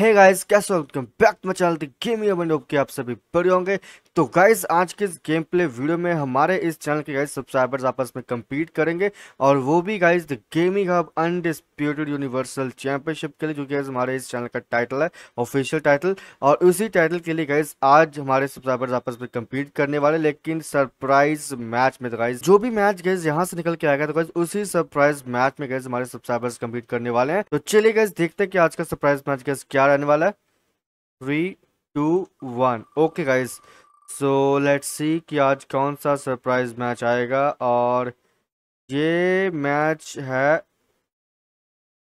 हे guys कैसे हो? Welcome back to my channel the gaming के आप सभी बड़े होंगे। तो गाइस आज के इस गेम प्ले वीडियो में हमारे इस चैनल के गाइस सब्सक्राइबर्स आपस में compete करेंगे और वो भी guys the gaming hub undisputed universal championship के लिए, जो कि हमारे इस चैनल का टाइटल है ऑफिशियल टाइटल और उसी टाइटल के लिए गाइस आज हमारे सब्सक्राइबर्स आपस में compete करने वाले, लेकिन सरप्राइज़ मैच में गाइस जो भी मैच गाइस यहाँ से निकल के आएगा तो गाइज़ उसी सरप्राइज़ मैच में गाइस हमारे सब्सक्राइबर्स compete करने वाले हैं। तो चलिए गाइस देखते हैं कि आज का सरप्राइज़ मैच गाइस क्या रहने वाला है। Three two one okay guys so let's see कि आज कौन सा सरप्राइज़ मैच आएगा और ये मैच है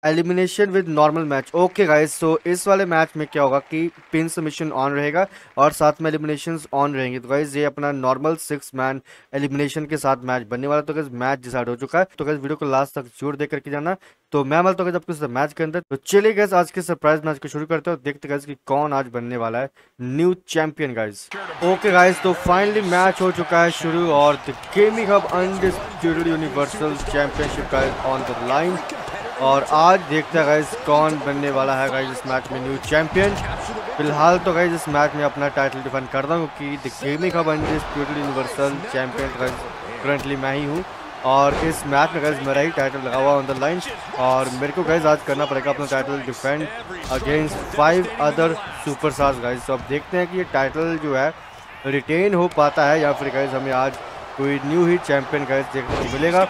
elimination with normal match. Okay guys so इस वाले मैच में क्या होगा कि पिन सबमिशन ऑन रहेगा और साथ में एलिमिनेशन ऑन रहेंगे। तो गाइस ये अपना नॉर्मल सिक्स मैन एलिमिनेशन के साथ मैच बनने वाला तो गाइस मैच डिसाइड हो चुका है। तो गाइस वीडियो को लास्ट तक ज़ोर दे करके जाना। तो मैं मलता हूँ आपको मैच के अंदर। तो चलिए गैस आज के सरप्राइज़ मैच को शुरू करते हो देखते गैस कि कौन आज बनने वाला है। New champion guys okay guys तो फाइनली मैच हो चुका है शुरू और gaming hub undisputed universal championship का ऑन द लाइन और आज देखते हैं गाइस कौन बनने वाला है गाइस इस मैच में न्यू चैंपियन फ़िलहाल तो गाइस इस मैच में अपना टाइटल डिफेंड कर रहा हूँ क्योंकि the gaming hub undisputed universal champion guys currently मैं ही हूँ। और इस मैच में गैस मेरा ही टाइटल लगा हुआ ऑन द लाइन और मेरे को गैस आज करना पड़ेगा अपना title defend against five other superstars guys तो अब देखते हैं कि ये टाइटल जो है रिटेन हो पाता है या फिर गैस हमें आज कोई न्यू ही चैंपियन गैस देखने को मिलेगा।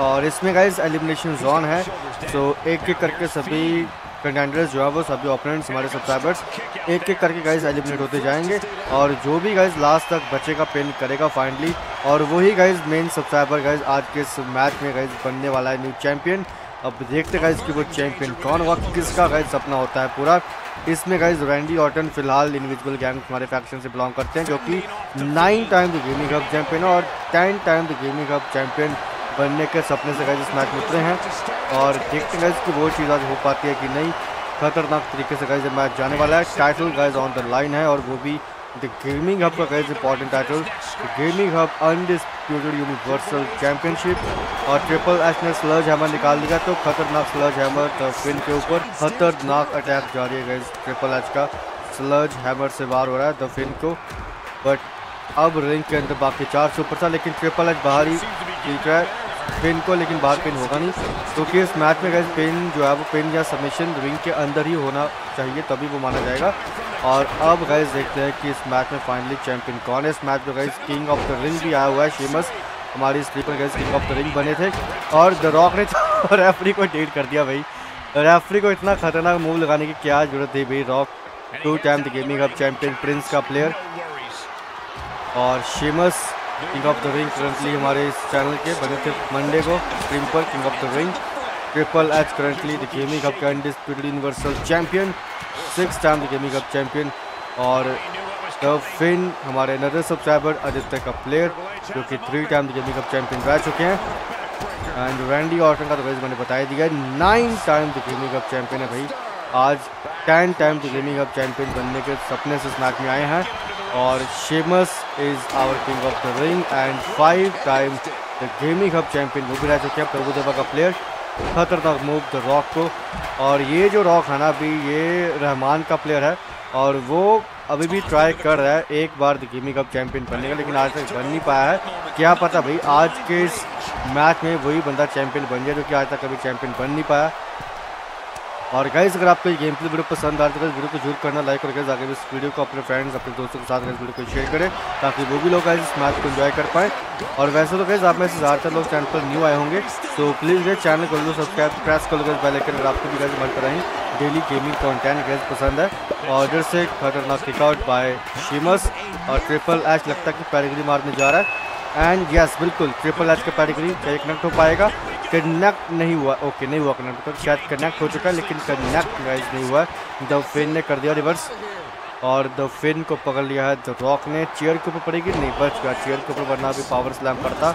और इसमें गाइज़ एलिमिनेशन जोन है। तो एक एक करके सभी कंटेंडर्स जो है, वो सभी ओपोनेंट्स हमारे सब्सक्राइबर्स एक एक करके गाइज़ एलिमिनेट होते जाएँगे। और जो भी गाइज़ लास्ट तक बच्चे का पिन करेगा फाइनली और वही गाइज़ मेन सब्सक्राइबर गाइज़ आज के इस मैच में गाइज़ बनने वाला है न्यू चैंपियन अब देखते गाइज़ कि वो चैंपियन कौन हुआ किसका गाइज़ सपना होता है पूरा। इसमें गाइज़ रैंडी ऑटन फ़िलहाल इंडिविजुअल गैंग हमारे फैक्शन से बिलोंग करते हैं, जो कि nine time the gaming hub champion और ten time the gaming hub champion बनने के सपने से इस मैच में उतरे हैं। और देखते हैं कि वो चीज़ आज हो पाती है कि नहीं। खतरनाक तरीके से गाइज़ मैच जाने वाला है। Title guys on the line है और वो भी द गेमिंग हब का guys important title gaming hub undisputed universal championship और ट्रिपल एच ने स्लज हैमर निकाल दिया तो खतरनाक स्लज हैमर द फिन के ऊपर खतरनाक अटैक जारी है गाइज़ ट्रिपल एच का स्लज हैमर से वार हो रहा है द फिन को। बट अब रिंग के अंदर बाकी चार सुपर था लेकिन ट्रिपल एच बाहर जीत है पिन को, लेकिन बाहर पिन होगा नहीं। क्योंकि तो इस मैच में गैस पिन जो है, वो पिन या सबमिशन रिंग के अंदर ही होना चाहिए, तभी वो माना जाएगा। और अब गैस देखते हैं कि इस मैच में फाइनली चैंपियन कौन है। इस मैच में guys king of the ring भी आया हुआ है शेमस हमारी sleeper guys king of the ring बने थे। और द रॉक ने रेफरी को डेट कर दिया भाई। रेफरी को इतना खतरनाक मूव लगाने की क्या ज़रूरत थी भाई Rock two time the gaming of champion Prince का प्लेयर और Sheamus king of the ring currently हमारे इस चैनल के बने थे मंडे को stream king of the ring triple H currently the gaming cup का undisputed universal champion six time the gaming cup champion और द फिन हमारे नदर सब्सक्राइबर आदित्य का प्लेयर जो कि three time the gaming cup champion रह चुके हैं। And Randy Orton का तो वैसे मैंने बताया दिया है nine time the gaming cup champion है भाई। आज ten time the gaming cup champion बनने के सपने से मैच में आए हैं। और Sheamus is our king of the ring and five time the gaming hub champion वो भी रह चुके हैं प्रभुदेवा का प्लेयर खतरनाक मूव द रॉक को। और ये जो रॉक है ना, अभी ये रहमान का प्लेयर है और वो अभी भी ट्राई कर रहा है एक बार द गेमिंग कप चैंपियन बनने का, लेकिन आज तक बन नहीं पाया है। क्या पता भाई, आज के इस मैच में वही बंदा चैंपियन बन जाए जो कि आज तक कभी चैंपियन बन नहीं पाया। और गाइज़ अगर आपको ये गेम प्ले वीडियो पसंद आ रहा है तो वीडियो को ज़रूर करना लाइक और गाइज़ आगे इस वीडियो को अपने फ्रेंड्स अपने दोस्तों के साथ वीडियो को शेयर करें, ताकि वो भी लोग गाइज़ इस मैच को एंजॉय कर पाएँ। और वैसे तो गाइज़ आप में से ज़्यादातर लोग चैनल पर न्यू आए होंगे तो प्लीज़ गए चैनल को लो सब्सक्राइब प्रेस कर लो गैस बेल आइकन अगर आपको भी गाइज़ मन कराएँ डेली गेमिंग कॉन्टेंट गैस पसंद है। और इधर से खतरनाक किकआउट बाय शीमस और ट्रिपल एच लगता है कि पैराग्री मारने जा रहा है। एंड यस बिल्कुल ट्रिपल एच का पैराग्री क्या कनेक्ट हो पाएगा। कनेक्ट नहीं हुआ। ओके, नहीं हुआ कनेक्ट तो शायद कनेक्ट हो चुका है, लेकिन कनेक्ट गाइज़ नहीं हुआ। द फिन ने कर दिया रिवर्स और द फिन को पकड़ लिया है द रॉक ने। चेयर के ऊपर पड़ेगी? नहीं, बच गया। चेयर के ऊपर वरना भी पावर स्लैम करता।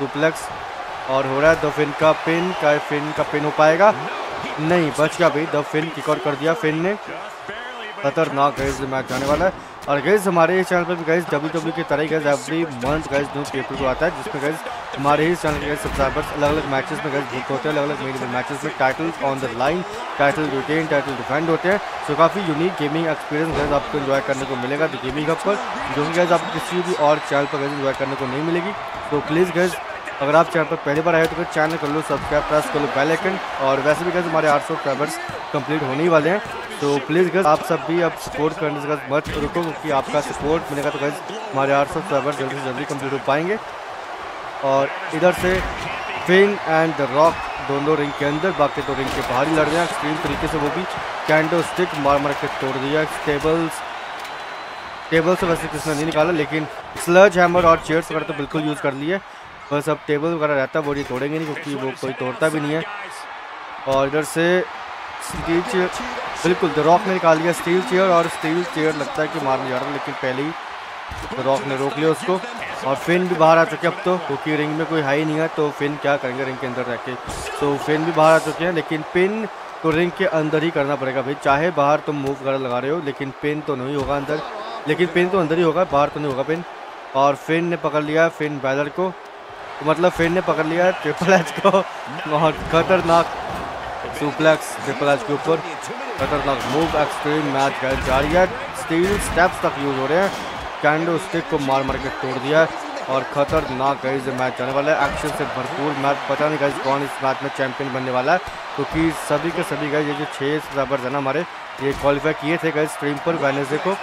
डुप्लेक्स और हो रहा है द फिन का पिन का फिन का पिन हो पाएगा? नहीं, बच गया भाई। द फिन किक कर दिया फिन ने। खतरनाक है मैच जाने वाला है। और गैस हमारे इस चैनल पर भी गैस डब्ल्यू डब्ल्यू की तरह guys every month guys newspaper को आता है जिसमें गैस हमारे इस चैनल के गैस सब्सक्राइबर्स अलग अलग मैचेस में गैस बुक होते हैं अलग अलग मेन मैचेस में title on the line title retain title defend होते हैं। सो काफ़ी यूनिक गेमिंग एक्सपीरियंस गैस आपको इन्जॉय करने को मिलेगा द गेमिंग हब पर, जो कि गैस आपको किसी भी और चैनल पर गैस इन्जॉय करने को नहीं मिलेगी। तो प्लीज़ गैस अगर आप चैनल पर पहली बार आए तो फिर चैनल कर लो सब्सक्राइब प्रेस कर लो बेल आइकन और वैसे भी गैस हमारे 800 सब्सक्राइबर्स कंप्लीट होने ही वाले हैं। तो प्लीज़ गैस आप सब भी अब सपोर्ट करने से मत रुको क्योंकि आपका सपोर्ट मिलेगा तो गैस हमारे 800 सब्सक्राइबर्स जल्दी से जल्दी कंप्लीट हो पाएँगे। और इधर से फिन एंड द रॉक दोनों रिंग के अंदर, बाकी तो रिंग के बाहर ही लड़ रहे हैं। एक्सट्रीम तरीके से वो भी कैंडो स्टिक मार मार के तोड़ दिया। टेबल्स टेबल से वैसे किसने नहीं निकाला, लेकिन स्लज हैमर और चेयर्स वगैरह तो बिल्कुल यूज़ कर लिए। बस अब टेबल वगैरह रहता है, वो ये तोड़ेंगे नहीं क्योंकि वो कोई तोड़ता भी नहीं है। और इधर से स्टील चेयर, बिल्कुल द रॉक ने निकाल दिया स्टील चेयर और स्टील चेयर लगता है कि मारने जा रहा है, लेकिन पहले ही द रॉक ने रोक लिया उसको और फिन भी बाहर आ चुके अब तो क्योंकि रिंग में कोई हाई नहीं है तो फिन क्या करेंगे रिंग के अंदर रह के? तो फिन भी बाहर आ चुके हैं, लेकिन पिन तो रिंग के अंदर ही करना पड़ेगा भाई। चाहे बाहर तुम मूव वगैरह लगा रहे हो, लेकिन पिन तो नहीं होगा अंदर। लेकिन पिन तो अंदर ही होगा, बाहर तो नहीं होगा पिन और फिन ने पकड़ लिया फिन बैलर को। तो मतलब फिन ने पकड़ लिया ट्रिपल एच को। और खतरनाक सुप्लेक्स ट्रिपल एच के ऊपर। खतरनाक मूव एक्सट्रीम मैच गए जारी है। स्टील स्टेप्स तक यूज़ हो रहे हैं। कैंडो स्टिक को मार मार के तोड़ दिया है। और खतरनाक गाइज़ मैच जाने वाला है। एक्शन से भरपूर मैच पता नहीं गाइज़ कौन इस मैच में चैंपियन बनने वाला है। क्योंकि तो सभी के सभी गाइज़ ये जो छः सब्सक्राइबर्स है ना हमारे, ये क्वालिफाई किए थे गाइज़ स्ट्रीम पर वेनेसडे को।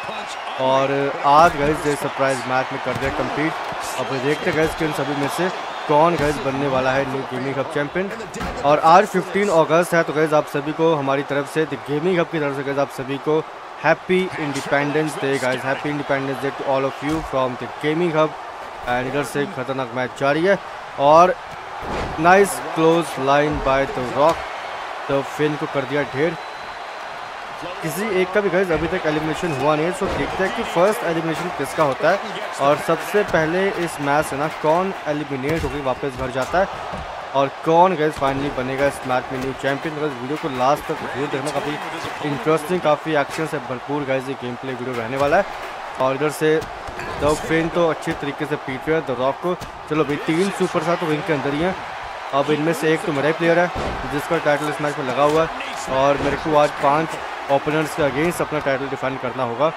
और आज ये सरप्राइज़ मैच में कर दिया कंप्लीट अब देखते गाइज़ कि सभी में से कौन गैस बनने वाला है न्यू गेमिंग हब चैंपियन? और आज 15 अगस्त है तो गैस आप सभी को हमारी तरफ़ से, द गेमिंग हब की तरफ़ से गैस आप सभी को happy independence day guys happy independence day to all of you from the gaming hub and इधर से खतरनाक मैच जारी है। और nice clothesline by the rock तो फिन को कर दिया ढेर। किसी एक का भी गैस अभी तक एलिमिनेशन हुआ नहीं है सो देखते हैं कि फ़र्स्ट एलिमिनेशन किसका होता है। और सबसे पहले इस मैच से ना, कौन एलिमिनेट होकर वापस घर जाता है? और कौन गैस फाइनली बनेगा इस मैच में न्यू चैंपियन अगर वीडियो को लास्ट तक ज़रूर देखना काफ़ी इंटरेस्टिंग काफ़ी एक्शन से भरपूर गैस ये गेम प्ले वीडियो रहने वाला है। और इधर से द तो अच्छे तरीके से पीट रहे हैं द रॉक को। चलो भाई, तीन सुपर साथ रिंग के अंदर ही हैं। अब इनमें से एक तो मेरा ही प्लेयर है, जिसका टाइटल इस मैच में लगा हुआ है। और मेरे को आज पाँच ओपनर्स के अगेंस्ट अपना टाइटल डिफेंड करना होगा।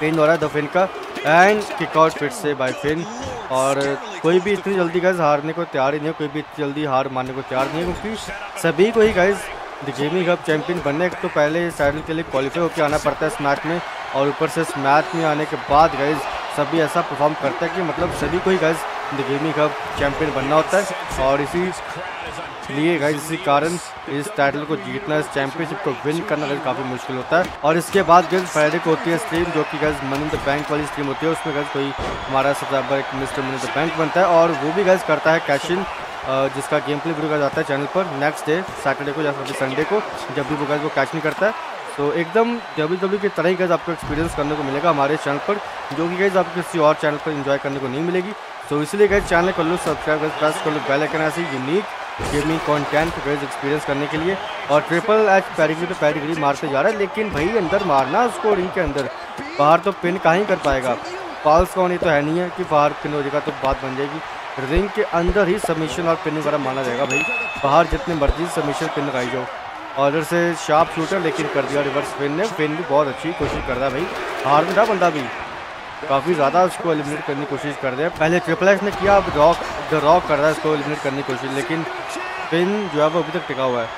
फिन है द फिन का। एंड किकआउट फिट से बाय फिन और कोई भी इतनी जल्दी गाइज़ हारने को तैयार ही नहीं है। कोई भी इतनी जल्दी हार मानने को तैयार नहीं है क्योंकि सभी को ही guys the gaming cup champion बनने तो पहले इस टाइटल के लिए क्वालिफाई होकर आना पड़ता है इस मैच में। और ऊपर से इस मैच में आने के बाद गाइज़ सभी ऐसा परफॉर्म करता है कि मतलब सभी को ही guys the gaming cup champion बनना होता है। और इसी लिए गाइज़ इसी कारण इस टाइटल को जीतना, इस चैंपियनशिप को विन करना गाइज़ काफ़ी मुश्किल होता है। और इसके बाद गाइज़ फ्राइडे को होती है स्ट्रीम जो कि गाइज़ मनी द बैंक वाली स्ट्रीम होती है। उसमें गाइज़ कोई हमारा सब्सक्राइबर एक मिस्टर मनी द बैंक बनता है और वो भी गाइज़ करता है कैश इन जिसका गेम प्ले वीडियो जाता है चैनल पर नेक्स्ट डे सैटरडे को या फिर संडे को, जब भी वो गाइज़ वो कैश नहीं करता है। तो एकदम डब्ल्यू डब्ल्यू की तरह ही गैस आपको एक्सपीरियंस करने को मिलेगा हमारे चैनल पर, जो कि गैस आपको किसी और चैनल पर इन्जॉय करने को नहीं मिलेगी। तो इसलिए गैस चैनल कर लो सब्सक्राइब कर प्रेस कर लो बेल आइकन ऐसे unique gaming content guys experience करने के लिए। और ट्रिपल एच पैरिग्री पे पैरिग्री मारते जा रहा है, लेकिन भाई अंदर मारना उसको रिंग के अंदर। बाहर तो पिन कहाँ ही कर पाएगा। पाल्स का होनी तो है नहीं है कि बाहर पिन हो जाएगा तो बात बन जाएगी। रिंग के अंदर ही सबमिशन और पिन वगैरह माना जाएगा भाई। बाहर जितने मर्ज़ी सबमिशन पिन लगाई जाओ। इधर से शार्प शूटर लेकिन कर दिया रिवर्स पिन ने। पिन भी बहुत अच्छी कोशिश कर रहा है भाई। हार में था बंदा भी। काफ़ी ज़्यादा उसको एलिमिनेट करने की कोशिश कर रहे हैं। पहले ट्रिपल एच ने किया, अब रॉक द रॉक कर रहा है उसको एलिमिनेट करने की कोशिश, लेकिन पिन जो है वो अभी तक टिका हुआ है।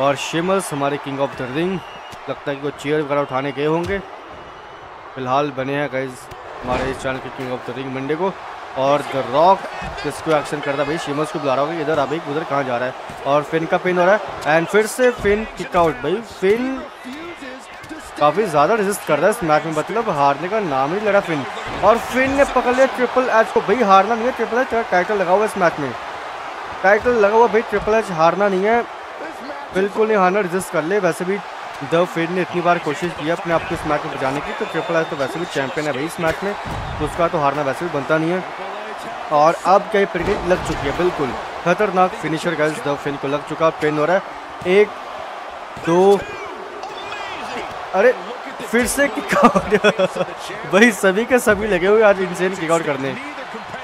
और शिमल्स हमारे किंग ऑफ़ द रिंग लगता है कि वो चेयर वगैरह उठाने गए होंगे। फ़िलहाल बने हैं गाइज़ हमारे इस चैनल के king of the ring Monday को। और द रॉक किसको एक्शन करता है भाई? शिमस को बुला रहा होगा इधर अभी उधर कहाँ जा रहा है? और फिन का पिन हो रहा है। एंड फिर से फिन किक आउट भाई। फिन काफ़ी ज़्यादा रेजिस्ट कर रहा है इस मैच में मतलब हारने का नाम ही लड़ा फिन और फिन ने पकड़ लिया ट्रिपल एच को। भाई, हारना नहीं है ट्रिपल एच टाइटल लगा हुआ इस मैच में। टाइटल लगा हुआ, भाई ट्रिपल एच हारना नहीं है। बिल्कुल नहीं हारना रेजिस्ट कर ले। वैसे भी द फिन ने इतनी बार कोशिश की अपने आप को इस मैच में बचाने की तो ट्रिपल एच तो वैसे भी चैंपियन है भाई इस मैच में। तो उसका तो हारना वैसे भी बनता नहीं है। और अब क्या प्रिकेट लग चुकी है, बिल्कुल। खतरनाक फिनिशर गर्ल्स द फिन को लग चुका पेन हो रहा है। एक, दो अरे, फिर से किक आउट भाई, सभी के सभी लगे हुए आज इंसेन किक आउट करने।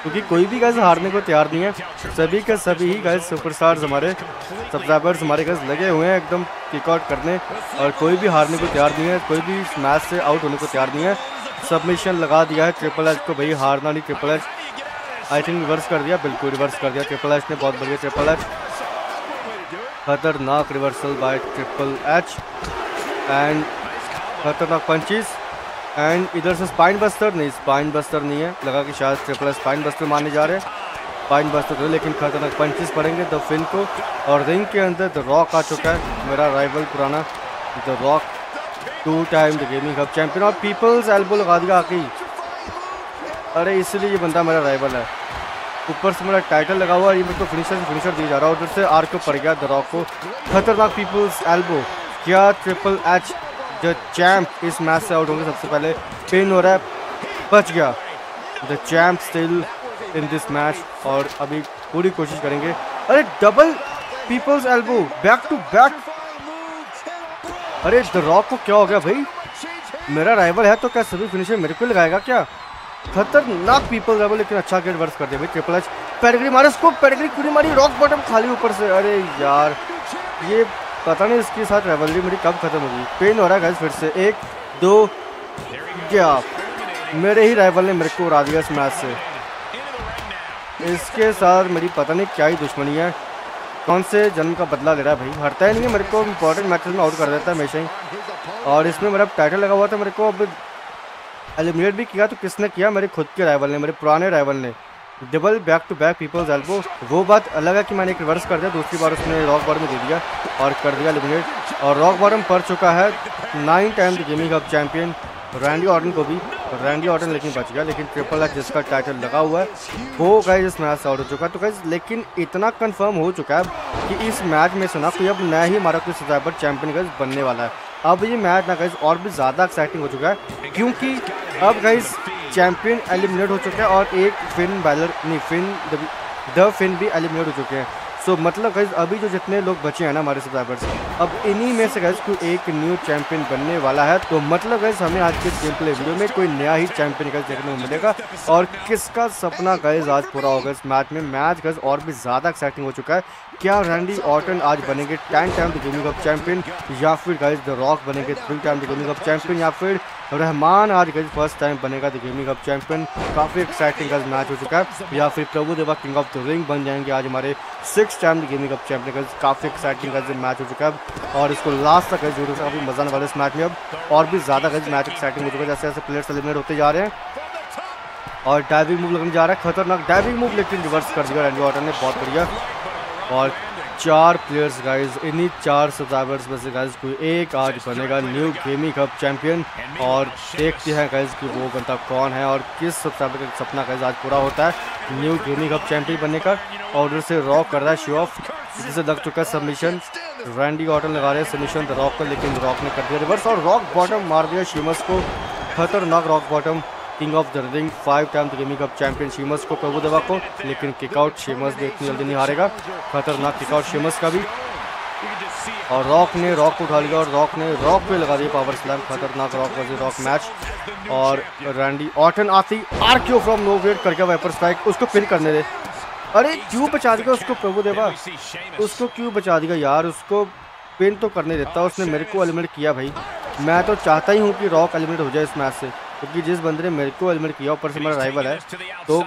क्योंकि कोई भी गैस हारने को तैयार नहीं है। सभी के सभी ही गैस सुपरस्टार्स हमारे सब्सक्राइबर्स हमारे गैस लगे हुए हैं एकदम किक आउट करने। और कोई भी हारने को तैयार नहीं है, कोई भी मैच से आउट होने को तैयार नहीं है। सबमिशन लगा दिया है ट्रिपल एच को। भाई, हारना नहीं triple H I think reverse कर दिया, बिल्कुल रिवर्स कर दिया। ट्रिपल एच ने बहुत बढ़िया ट्रिपल एच खतरनाक reversal by triple H and खतरनाक पंचिस एंड इधर से स्पाइन बस्तर नहीं स्पाइन बस्तर नहीं है। लगा कि शायद ट्रिपल स्पाइन बस्तर मारने जा रहे हैं। स्पाइन बस्टर तो लेकिन खतरनाक पंचेस पड़ेंगे द फिन को। और रिंग के अंदर द रॉक आ चुका है, मेरा राइवल पुराना the rock two time the gaming hub champion और पीपल्स एल्बो लगा दिया आके अरे, इसलिए ये बंदा मेरा राइवल है। ऊपर से मेरा टाइटल लगा हुआ है, ये मेरे को फिनिशर से फिनिशर दिया जा रहा है। उधर से आर को पड़ गया द रॉक को। खतरनाक पीपल्स एल्बो क्या ट्रिपल एच द चैम्प इस मैच से आउट होंगे, सबसे पहले पिन हो रहा है, बच गया। The champ still in this match और अभी पूरी कोशिश करेंगे। अरे double people's elbow back to back अरे द रॉक को क्या हो गया भाई? मेरा राइवल है तो क्या सभी फिनिशर मेरे को लगाएगा क्या? खतरनाक पीपल एल्बो लेकिन अच्छा गेट वर्क कर दिया भाई ट्रिपल एच पेडिग्री मारे उसको पेडिग्री पूरी मारी रॉक बॉटम खाली ऊपर से। अरे यार, ये पता नहीं इसके साथ रेवलरी मेरी कब खत्म होगी। पेन हो रहा है फिर से। एक, दो, क्या? मेरे ही राइवल ने मेरे को उड़ा दिया इस मैच से। इसके साथ मेरी पता नहीं क्या ही दुश्मनी है। कौन से जन्म का बदला ले रहा है भाई? हटता ही नहीं है मेरे को। इंपॉर्टेंट मैचेस में आउट कर देता है हमेशा ही। और इसमें मेरा टाइटल लगा हुआ था मेरे को। अब एलिमिनेट भी किया तो किसने किया? मेरे खुद के राइवल ने, मेरे पुराने राइवल ने। Double back to back people's elbow वो बात अलग है कि मैंने एक रिवर्स कर दिया, दूसरी बार उसने रॉक बॉटम दे दिया और कर दिया एलिमिनेट और रॉक बॉटम पड़ चुका है nine time gaming cup champion Randy Orton को भी. रैंडी ऑर्डन लेकिन बच गया, लेकिन ट्रिपल एच जिसका टाइटल लगा हुआ है, वो गाइज़ इस मैच से आउट हो चुका है। तो गाइज़ लेकिन इतना कंफर्म हो चुका है कि इस मैच में सुना, कोई अब नया ही हमारा कोई सजाइबर चैंपियन गाइज़ बनने वाला है। अब ये मैच ना गाइज़ और भी ज़्यादा एक्साइटिंग हो चुका है, क्योंकि अब गाइज़ चैंपियन एलिमिनेट हो चुका है और एक फिन बैलर नहीं फिन द फिन भी एलिमिनेट हो चुके हैं। सो so, मतलब गैस अभी जो जितने लोग बचे हैं ना हमारे सब्सक्राइबर्स अब इन्हीं में से गैस कोई एक न्यू चैंपियन बनने वाला है। तो मतलब गैस हमें आज के गेम प्ले वीडियो में कोई नया ही चैंपियन गैस देखने को मिलेगा। और किसका सपना गैस आज पूरा होगा इस मैच में? मैच गैस और भी ज़्यादा एक्साइटिंग हो चुका है। क्या रैंडी ऑर्टन आज बनेंगे ten time the gaming cup champion, या फिर गाइज़ द रॉक बनेंगे three time the gaming cup champion, या फिर रहमान आज गाइज़ फ़र्स्ट टाइम बनेगा द गेमिंग कप चैंपियन। काफ़ी एक्साइटिंग का मैच हो चुका है। या फिर प्रभु देवा किंग ऑफ़ द रिंग बन जाएँगे आज हमारे six time the gaming cup champion काफ़ी एक्साइटिंग का मैच हो चुका है। और इसको लास्ट तक ज़रूर से काफ़ी मज़ा आने वाला इस मैच में अब। और भी ज़्यादा मैच एक्साइटिंग हो चुका है, जैसे जैसे प्लेयर्स एलिमिनेट होते जा रहे हैं। और डाइविंग मूव लगने जा रहा है, खतरनाक डाइविंग मूव लेकिन रिवर्स कर दिया रैंडी ऑर्टन ने, बहुत बढ़िया। और चार प्लेयर्स गाइज़ इन्हीं चार सब्सक्राइबर्स में से गाइज़ कोई एक आज बनेगा न्यू गेमिंग कप चैंपियन और देखते हैं गाइज़ कि वो बंदा कौन है और किस सब्सक्राइबर का सपना गाइज़ आज पूरा होता है न्यू गेमिंग कप चैंपियन बनने का और उधर से रॉक कर रहा है शो ऑफ़ जिसे लग चुका है सबमिशन रैंडी ऑटन लगा रहे हैं सबमिशन रॉक पर लेकिन रॉक ने कर दिया रिवर्स और रॉक बॉटम मार दिया शिमस को। खतरनाक rock bottom king of the ring five time gaming cup champion Sheamus को प्रभु देवा को, लेकिन किकआउट शीमस भी इतनी जल्दी नहीं हारेगा। खतरनाक किकआउट शीमस का भी। और रॉक ने रॉक उठा लिया और रॉक ने रॉक पे लगा दिया पावर स्लैम खतरनाक रॉक वजी रॉक मैच और रैंडी ऑटन आती R Q from no wait करके वाइपर स्ट्राइक उसको पिन करने दे। अरे, क्यों बचा दिया उसको प्रभु देवा? उसको क्यों बचा दिया यार? उसको पिन तो करने देता, उसने मेरे को एलिमिनेट किया भाई। मैं तो चाहता ही हूँ कि रॉक एलिमिनेट हो जाए इस मैच से। क्योंकि जिस बंदे ने मेरे को एलिमिनेट किया ऊपर से मेरा राइवल है तो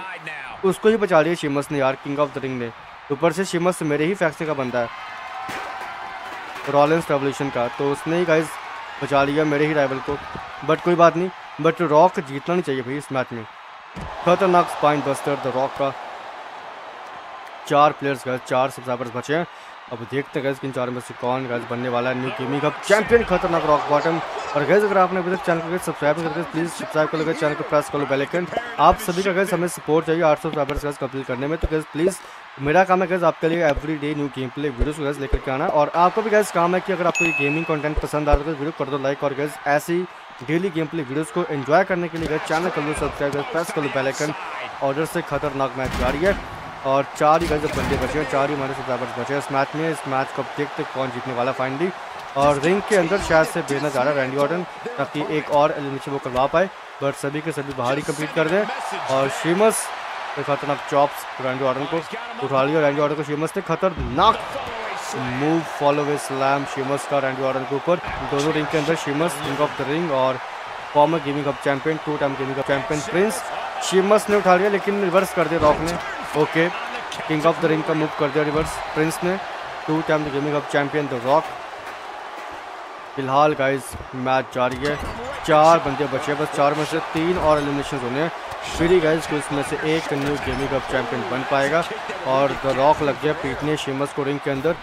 उसको ही बचा लिया शिमस ने यार किंग ऑफ़ द रिंग ने ऊपर से शिमस मेरे ही फैक्से का बंदा है। रॉलेंस रेवोल्यूशन का तो उसने ही गाइज़ बचा लिया मेरे ही राइवल को। बट कोई बात नहीं बट रॉक जीतना नहीं चाहिए भाई इस मैच में। खतरनाक स्पाइन बस्टर द रॉक का। चार प्लेयर्स गए चार सब्सक्राइबर्स बचे हैं। अब देखते हैं किन चार में से कौन गैस बनने वाला है। न्यू गेमिंग कप चैंपियन खतरनाक रॉक बॉटम और गैस अगर आपने अभी तक चैनल को सब्सक्राइब करके प्लीज़ सब्सक्राइब कर लो चैनल को प्रेस कर लो बेलाइकन आप सभी का गैस हमें सपोर्ट चाहिए आठ सौ सब्सक्राइबर्स गैस कंप्लीट करने में। तो गैस प्लीज़ मेरा काम है गैस आपके लिए every day new gameplay videos guys लेकर के आना। और आपको भी गैस काम है कि अगर आपको ये गेमिंग कंटेंट पसंद आ रहा है तो वीडियो कर दो लाइक और गैस ऐसी डेली गेम प्ले वीडियोस को एंजॉय करने के लिए गैस चैनल कर लो सब्सक्राइब प्रेस कर लो बेलाइकन ऑर्डर से खतरनाक मैच जारी है। और चार ही गजब बंदे बचे हैं, चार ही हमारे सब्सक्राइबर्स बचे हैं। इस मैच में, इस मैच को देखते कौन जीतने वाला फाइनली और रिंग के अंदर शायद से भेजना चाह रहा है रैंडी ऑर्डन ताकि एक और एलिमिनेशन वो करवा पाए बट सभी के सभी बाहर ही कंप्लीट कर दें। और शीमस खतरनाक चॉप्स रैंडी ऑर्डन को उठा लिया। रैंडी ऑर्डन को शीमस ने खतरनाक मूव फॉलो वे स्लैम शीमस का रैंडी ऑर्डन के ऊपर। दोनों रिंग के अंदर Sheamus king of the ring और former gaming cup champion two time gaming cup champion prince Sheamus ने उठा लिया, लेकिन रिवर्स कर दिया रॉक ने। Okay. King of the ring का मूव कर दिया रिवर्स प्रिंस ने। Two time the gaming cup champion the rock फ़िलहाल गाइस मैच जारी है। चार बंदे बचे बस चार में से तीन और एलिमिनेशन होने हैं। ही गाइस को इसमें से एक न्यू गेमिंग कप चैंपियन बन पाएगा। और द रॉक लग गया पीटने शीमस को रिंग के अंदर।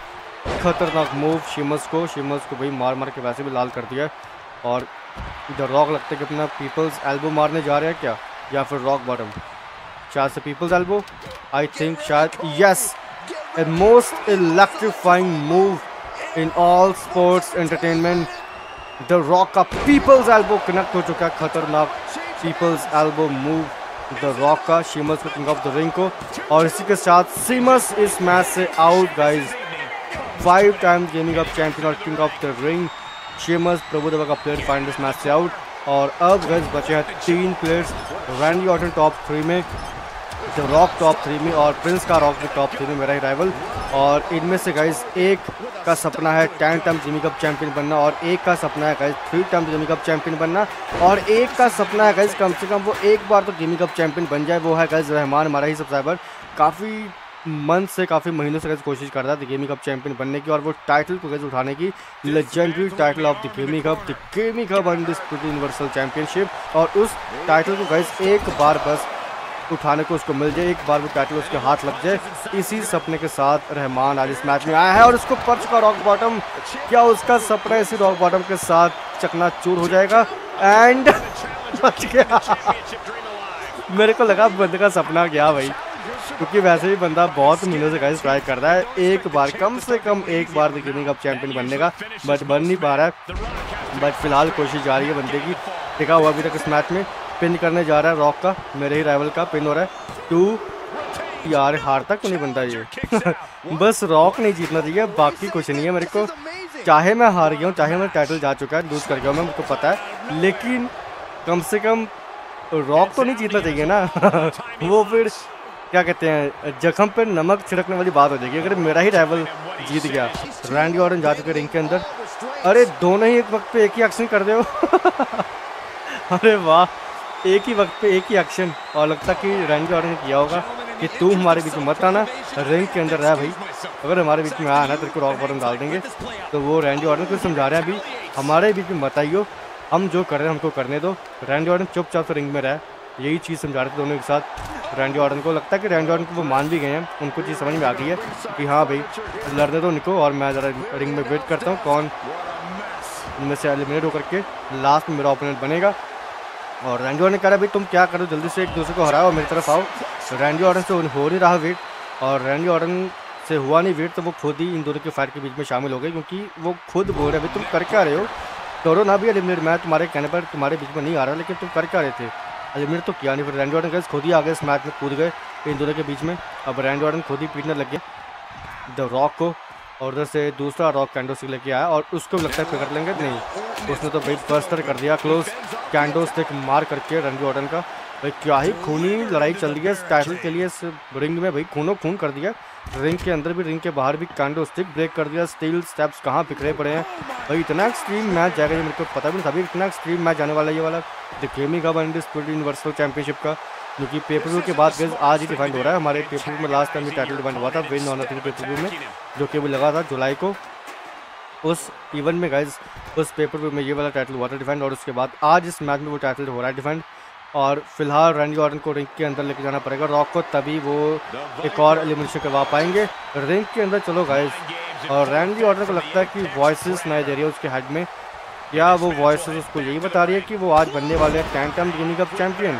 खतरनाक मूव शीमस को। शीमस को भाई मार मार के वैसे भी लाल कर दिया और द रॉक लगता है कि अपना पीपल्स एल्बो मारने जा रहे हैं क्या? या फिर रॉक बॉटम शायद से पीपल्स एल्बो आई थिंक शायद yes a most electrifying move in all sports entertainment the Rock का पीपल्स एल्बो कनेक्ट हो चुका है खतरनाक People's Elbow move the Rock का शीमस को किंग ऑफ़ द रिंग को और इसी के साथ सीमस इस मैच से out guys five time gaming of champion और king of the ring Sheamus Prabhudeva का प्लेयर फाइंड इस मैच से आउट और अब गज बचे हैं तीन players Randy Orton top three में द रॉक टॉप थ्री में और प्रिंस का रॉक भी टॉप थ्री में मेरा ही राइवल और इनमें से गाइज़ एक का सपना है टेन टाइम जिमी कप चैंपियन बनना और एक का सपना है गाइज़ थ्री टाइम जिमी कप चैंपियन बनना। और एक का सपना है गाइज़ कम से कम वो एक बार तो जिमी कप चैंपियन बन जाए, वो है गाइज़ रहमान, हमारा ही सब्सक्राइबर काफ़ी मंथ से, काफ़ी महीनों से कोशिश कर रहा था गेमिंग कप चैंपियन बनने की और वो टाइटल को कैसे उठाने की। Legendary title of the gaming cup the gaming cup undisputed universal championship और उस टाइटल को गैस एक बार बस उठाने को उसको मिल जाए, एक बार वो टाइटल उसके हाथ लग जाए, इसी सपने के साथ रहमान आज इस मैच में आया है और उसको पर्च का रॉक बॉटम क्या उसका सपना इसी रॉक बॉटम के साथ चकना चूर हो जाएगा? एंड बच गया। मेरे को लगा बंदे का सपना गया भाई? क्योंकि वैसे भी बंदा बहुत महीनों से गाइस ट्राई कर रहा है, एक बार, कम से कम एक बार गेमिंग कप चैंपियन बनने का बट बन नहीं पा रहा है। बट फ़िलहाल कोशिश जारी है बंदे की, टिका हुआ अभी तक इस मैच में। पिन करने जा रहा है रॉक का, मेरे ही राइवल का पिन हो रहा है। टू यार, हार तक नहीं बनता ये। बस रॉक नहीं जीतना चाहिए, बाकी कुछ नहीं है मेरे को। चाहे मैं हार गया हूँ, चाहे मैं टाइटल जा चुका है लूज कर गया हूँ, मैं मुझको पता है। लेकिन कम से कम रॉक तो नहीं जीतना चाहिए ना। वो फिर, क्या कहते हैं, जख्म पर नमक छिड़कने वाली बात हो जाएगी। अगर मेरा ही राइवल जीत गया रैंडी ऑर्डन जा चुके रिंग के अंदर। अरे, दोनों ही एक वक्त पे एक ही एक्शन कर दे अरे वाह। एक ही वक्त पे एक ही एक्शन और लगता कि रैंडी ऑर्डन ने किया होगा कि तू हमारे बीच में मत आना रिंग के अंदर रह भाई। अगर हमारे बीच में आया ना तेरे को रॉक बॉटम डाल देंगे। तो वो रैंडी ऑर्डन को समझा रहे हैं अभी, हमारे बीच में मत आइयो, हम जो कर रहे हैं हमको करने दो। रैंडी ऑर्डन चुपचाप से रिंग में रहे, यही चीज़ समझा रहे थे दोनों के साथ। रैंडी ऑर्डन को लगता है कि रैंडी ऑर्डन को वो मान भी गए हैं, उनको चीज़ समझ में आ गई है कि हाँ भाई, लड़ने दो उनको, और मैं ज़रा रिंग में वेट करता हूँ, कौन इनमें से एलिमिनेट होकर के लास्ट में मेरा ओपोनेंट बनेगा। और रैंडी ऑर्डन कह रहा भाई, तुम क्या करो? जल्दी से एक दूसरे को हराओ, मेरी तरफ़ आओ। रैंडी ऑर्डन से हो नहीं रहा वेट, और रैंडी ऑर्डन से हुआ नहीं वेट तो वो खुद ही इन दोनों के फाइट के बीच में शामिल हो गए, क्योंकि वो खुद बोल रहे भाई, तुम कर क्या रहे हो? करो ना भी एलिमिनेट मैं तुम्हारे कहने पर तुम्हारे बीच में नहीं आ रहा, लेकिन तुम कर क्या रहे थे? एलिमिनेट तो किया नहीं फिर। रैंडी ऑर्डन गैस खुद ही आ गए इस मैच में कूद गए इन दोनों के बीच में। अब रैंडी ऑर्डन खुद ही पीटने लग गए। द रॉक को और उधर से दूसरा रॉक कैंडो स्टिक लेके आया और उसको भी लगता है पकड़ लेंगे। नहीं, उसने तो भाई फर्स्टर कर दिया क्लोज कैंडो स्टिक मार करके रैंडी ऑर्डन का। भाई क्या ही खूनी लड़ाई चल रही है टाइटल के लिए इस रिंग में भाई खूनों खून कर दिया। रिंग के अंदर भी रिंग के बाहर भी कैंडो स्टिक ब्रेक कर दिया। स्टील स्टेप्स कहाँ बिखरे पड़े हैं। भाई इतना एक्सट्रीम मैच जाएगा ये मेरे को पता भी नहीं था इतना एक्सट्रीम मैच जाने वाला ये वाला। द गेमिंग यूनिवर्सल चैंपियनशिप का। जो कि पेपर व्यू के बाद गज आज ही डिफाइंड हो रहा है। हमारे पेपर व्यू में लास्ट टाइम भी टाइटल डिफाइंड हुआ था win honour three pay per view में, जो कि वो लगा था जुलाई को। उस इवेंट में गाइज़ उस पेपर व्यू में ये वाला टाइटल हुआ था डिफाइंड और उसके बाद आज इस मैच में वो टाइटल हो रहा है डिफाइंड और फ़िलहाल रैंडी ऑर्डन को रिंग के अंदर लेके जाना पड़ेगा। रॉक को तभी वो एक और एलिमिनेशन करवा पाएँगे। रिंग के अंदर चलो गाइज़ और रैंडी ऑर्डन को लगता है कि वॉइस नहीं दे रही है उसके हेड में। क्या वो वॉइस उसको यही बता रही है कि वो आज बनने वाले हैं ten time gaming cup champion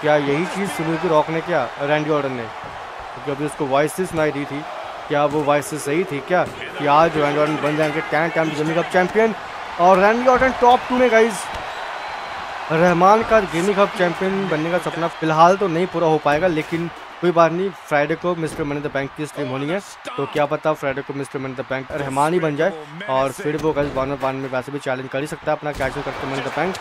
क्या यही चीज़ सुनी रॉक ने क्या रैंडी ऑर्डन ने? क्योंकि अभी उसको वॉइस सुनाई दी थी। क्या वो वॉइस सही थी क्या? कि आज रैंडी ऑर्डन बन जाएँगे ten time gaming cup champion और रैंडी ऑर्डन टॉप टू में गाइज़ रहमान का गेमिंग हब चैंपियन बनने का सपना फ़िलहाल तो नहीं पूरा हो पाएगा, लेकिन कोई बात नहीं फ्राइडे को मिस्टर मनी द बैंक की स्ट्रीम होनी है। तो क्या पता फ्राइडे को mister money the bank Rahman ही बन जाए और फिर वो गैस वन वन में वैसे भी चैलेंज कर ही सकता है अपना कैचल करके मनी द बैंक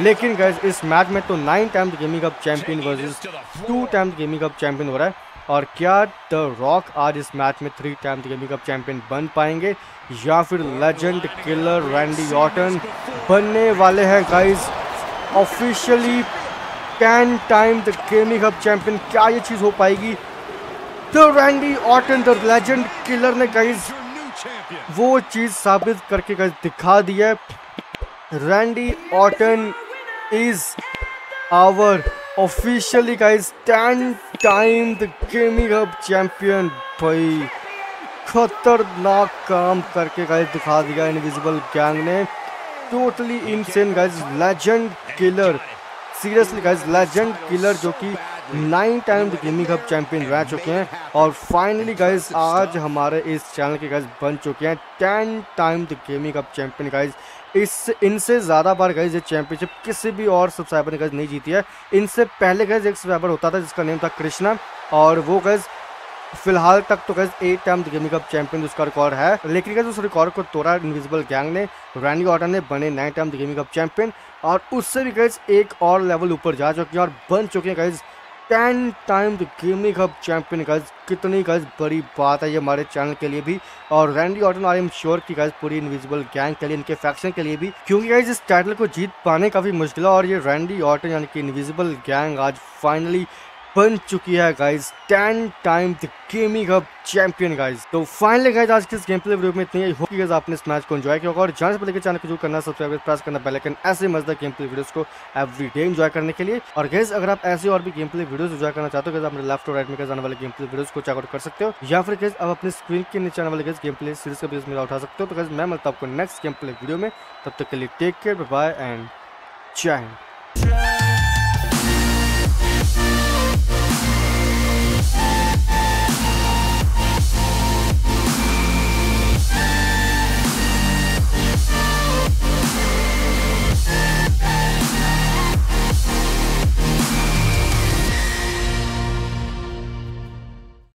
लेकिन गैस इस मैच में तो nine time gaming cup champion versus two time gaming cup champion हो रहा है। और क्या द रॉक आज इस मैच में three time gaming cup champion बन पाएँगे? या फिर लेजेंड किलर रैंडी ऑटन बनने वाले हैं guys officially ten time the gaming cup champion क्या ये चीज़ हो पाएगी? The Randy Orton the legend killer ने गाइस वो चीज़ साबित करके गाइस दिखा दिया Randy Orton is our officially guys ten time the gaming hub champion भाई। खतरनाक काम करके गाइस दिखा दिया इनविजिबल गैंग ने। Totally insane guys legend killer seriously guys legend killer जो कि nine time gaming hub champion रह चुके हैं। और फाइनली गाइस आज हमारे इस चैनल के गाइस बन चुके हैं ten time the gaming hub champion guys इस, इनसे ज़्यादा बार गाइस ये चैंपियनशिप किसी भी और सब्सक्राइबर ने गाइस नहीं जीती है। इनसे पहले गाइस एक सब्सक्राइबर होता था जिसका नेम था कृष्णा और वो गाइज़ फ़िलहाल तक तो guys eight time gaming cup champion उसका रिकॉर्ड है, लेकिन गैस उस रिकॉर्ड को तोड़ा इनविजिबल गैंग ने। रैनी ऑर्डर ने बने nine time gaming cup champion, और उससे भी गैस एक और लेवल ऊपर जा चुके हैं और बन चुके हैं guys ten time gaming hub champion guys कितनी गाइज़ बड़ी बात है ये हमारे चैनल के लिए भी, और Randy Orton I am sure की गाइज़ पूरी इनविजिबल गैंग के लिए, इनके फैक्शन के लिए भी, क्योंकि गाइज़ इस टाइटल को जीत पाने काफ़ी मुश्किल है, और ये रैंडी ऑर्टन यानी कि इनविजिबल गैंग आज फाइनली बन चुकी है guys ten time the gaming hub champion guys तो फाइनली गाइज़ आज के इस गेम प्ले वीडियो में इतनी होप गाइज़ आपने इस मैच को एंजॉय किया और जाने से पहले चैनल को जो करना सब्सक्राइब प्रेस करना बेल आइकन ऐसे मज़ेदार गेम प्ले वीडियोस को एवरी डे एंजॉय करने के लिए। और गाइज़ अगर आप ऐसे और भी गेम प्ले वीडियोस एंजॉय करना चाहते हो आप अपने लेफ़्ट और राइट में जाने वाले गेम प्ले वीडियोस को चेकआउट कर सकते हो। या फिर गाइज़ आप अपने स्क्रीन के नीचे आने वाले गाइज़ गेम प्ले सीरीज़ का वीडियो मेरा उठा सकते हो। तो गाइज़ मैं मिलता आपको नेक्स्ट गेम प्ले वीडियो में। तब तक के लिए टेक केयर बाय एंड जय